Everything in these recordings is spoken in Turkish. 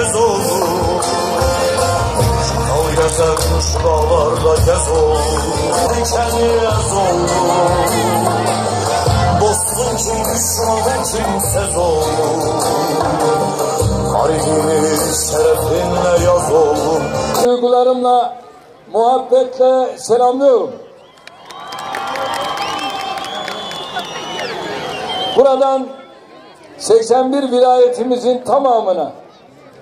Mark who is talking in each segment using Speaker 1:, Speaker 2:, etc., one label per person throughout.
Speaker 1: tez olur Çakal gezer kuş dağlarda gez olur. Dikeni ez olur. Dostun kim düşmanın kimsez olur. Kalbini şerefinle yaz olur
Speaker 2: Duygularımla, muhabbetle selamlıyorum. Buradan 81 vilayetimizin tamamına,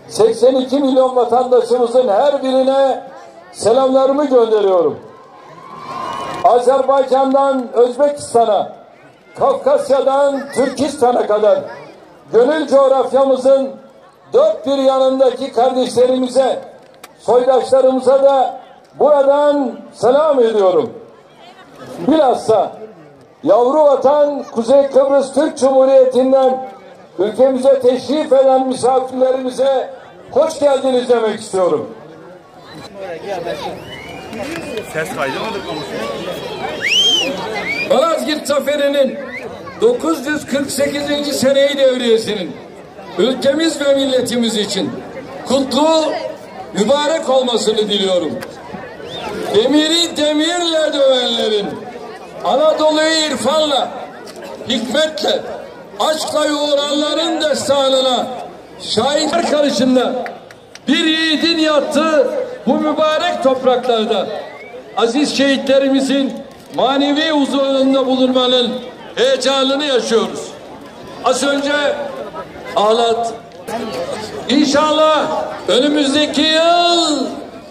Speaker 2: 82 milyon vatandaşımızın her birine selamlarımı gönderiyorum. Azerbaycan'dan Özbekistan'a, Kafkasya'dan Türkistan'a kadar gönül coğrafyamızın dört bir yanındaki kardeşlerimize, soydaşlarımıza da buradan selam ediyorum. Bilhassa yavru vatan Kuzey Kıbrıs Türk Cumhuriyeti'nden ülkemize teşrif eden misafirlerimize hoş geldiniz demek istiyorum.
Speaker 3: Ses kaydı mı?
Speaker 2: Malazgirt Zaferi'nin 948. seneyi devriyesinin ülkemiz ve milletimiz için kutlu, mübarek olmasını diliyorum. Demiri demirle dövenlerin, Anadolu'yu irfanla, hikmetle, aşkla yoğuranların destanına şahitler karşısında bir yiğidin yattığı bu mübarek topraklarda aziz şehitlerimizin manevi huzurunda bulunmanın heyecanını yaşıyoruz. Az önce ağlat. İnşallah önümüzdeki yıl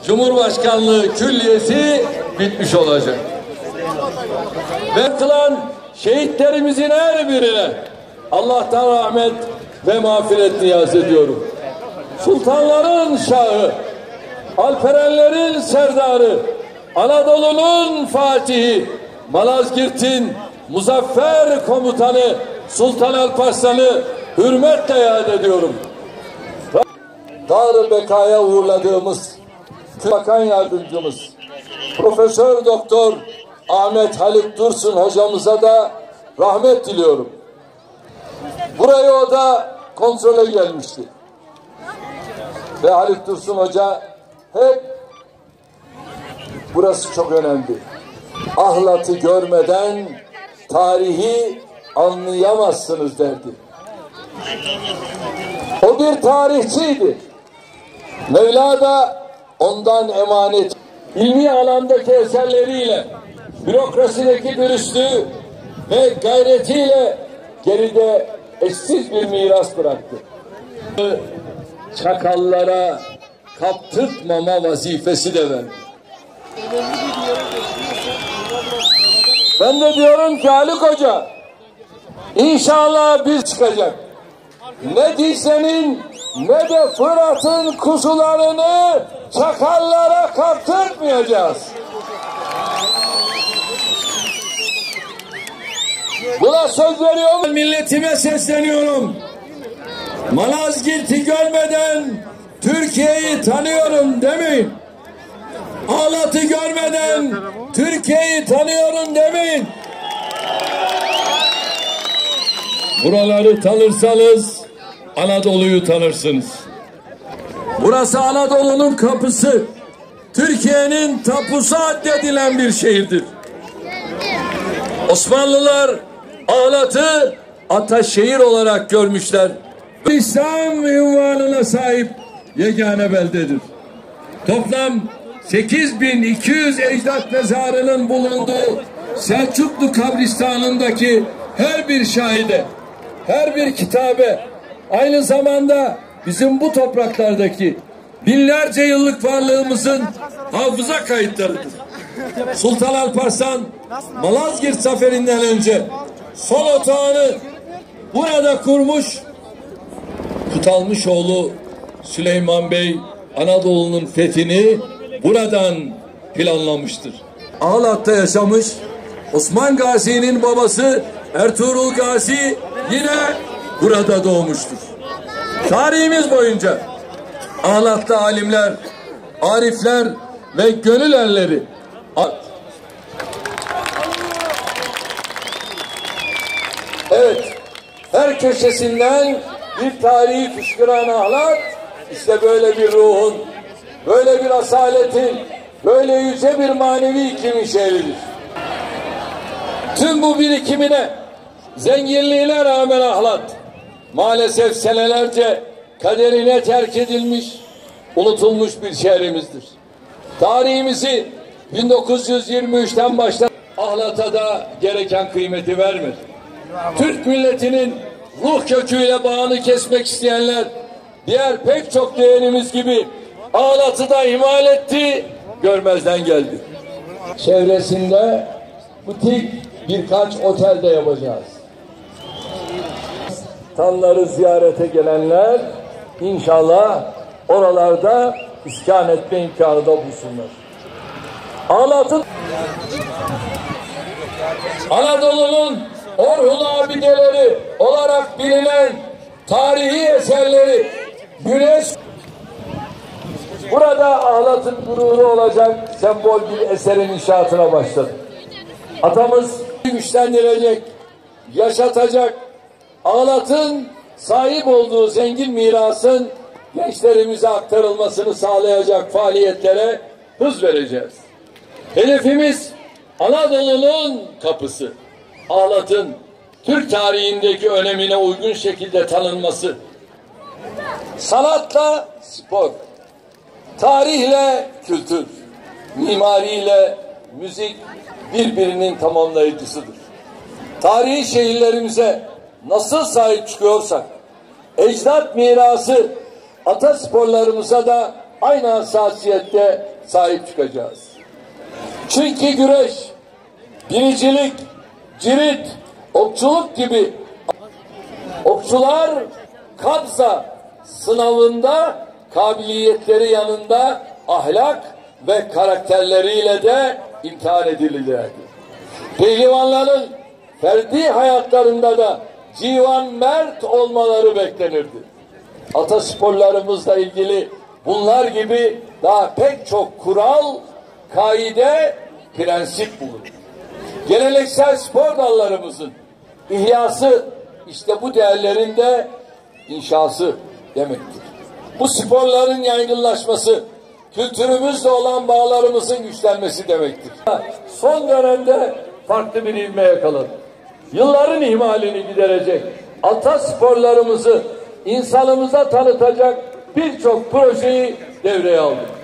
Speaker 2: Cumhurbaşkanlığı külliyesi bitmiş olacak. Ve kılan şehitlerimizin her birine Allah'tan rahmet ve mağfiret niyaz ediyorum. Sultanların şahı, Alperenlerin serdarı, Anadolu'nun fatihi, Malazgirt'in muzaffer komutanı Sultan Alparslan'ı hürmetle yad ediyorum. Dar-ı Beka'ya uğurladığımız Bakan Yardımcımız Profesör Doktor Ahmet Haluk Dursun hocamıza da rahmet diliyorum. Buraya o da kontrole gelmişti. Ve Haluk Dursun Hoca hep burası çok önemli. Ahlatı görmeden tarihi anlayamazsınız derdi. O bir tarihçiydi. Mevla da ondan emanet. İlmi alandaki eserleriyle, bürokrasideki dürüstlüğü ve gayretiyle geride eşsiz bir miras bıraktı. Çakallara kaptırtmama vazifesi de verdi. Ben de diyorum ki Haluk Hoca, inşallah biz çıkacak. Ne Dicle'nin ne de Fırat'ın kuzularını çakallara kaptırmayacağız. Buna söz veriyorum. Milletime sesleniyorum. Malazgirt'i görmeden Türkiye'yi tanıyorum demeyin. Ağlat'ı görmeden Türkiye'yi tanıyorum demeyin. Buraları tanırsanız Anadolu'yu tanırsınız. Burası Anadolu'nun kapısı. Türkiye'nin tapusu addedilen bir şehirdir. Osmanlılar Ağlat'ı Ataşehir olarak görmüşler. İslam ünvanına sahip yegane beldedir. Toplam 8200 ecdat mezarının bulunduğu Selçuklu kabristanındaki her bir şahide, her bir kitabe aynı zamanda bizim bu topraklardaki binlerce yıllık varlığımızın hafıza kayıtlarıdır. Sultan Alparslan Malazgirt zaferinden önce son otağını burada kurmuş Kutalmış oğlu Süleyman Bey Anadolu'nun fethini buradan planlamıştır. Ağlat'ta yaşamış Osman Gazi'nin babası Ertuğrul Gazi yine burada doğmuştur. Tarihimiz boyunca Ağlat'ta alimler, arifler ve gönül erleri. Evet, her köşesinden bir tarihi fışkıran ahlat, işte böyle bir ruhun, böyle bir asaletin, böyle yüce bir manevi ikimin şehridir. Tüm bu birikimine, zenginliğine rağmen ahlat, maalesef senelerce kaderine terk edilmiş, unutulmuş bir şehrimizdir. Tarihimizi 1923'ten başlar Ahlat'a da gereken kıymeti vermedi. Türk milletinin ruh köküyle bağını kesmek isteyenler diğer pek çok değerimiz gibi Ağlat'ı da ihmal etti, görmezden geldi. Çevresinde butik birkaç otel de yapacağız. Tanları ziyarete gelenler inşallah oralarda iskan etme imkanı da bulsunlar. Ağlat'ın Anadolu'nun Orhun abideleri olarak bilinen tarihi eserleri Güneş Burada Ağlat'ın gururu olacak sembol bir eserin inşaatına başladı. Atamız güçlendirecek, yaşatacak, Ağlat'ın sahip olduğu zengin mirasın gençlerimize aktarılmasını sağlayacak faaliyetlere hız vereceğiz. Hedefimiz Anadolu'nun kapısı. Ağlat'ın Türk tarihindeki önemine uygun şekilde tanınması. Sanatla spor, tarihle kültür, mimariyle müzik birbirinin tamamlayıcısıdır. Tarihi şehirlerimize nasıl sahip çıkıyorsak, ecdat mirası atasporlarımıza da aynı hassasiyette sahip çıkacağız. Çünkü güreş, biricilik, cirit, okçuluk gibi okçular kabza sınavında kabiliyetleri yanında ahlak ve karakterleriyle de imtihan edilirlerdi. Pehlivanların ferdi hayatlarında da civan mert olmaları beklenirdi. Atasporlarımızla ilgili bunlar gibi daha pek çok kural, kaide, prensip bulunur. Geleneksel spor dallarımızın ihyası işte bu değerlerin de inşası demektir. Bu sporların yaygınlaşması, kültürümüzle olan bağlarımızın güçlenmesi demektir. Son dönemde farklı bir ivme yakaladı. Yılların ihmalini giderecek, ata sporlarımızı insanımıza tanıtacak birçok projeyi devreye aldık.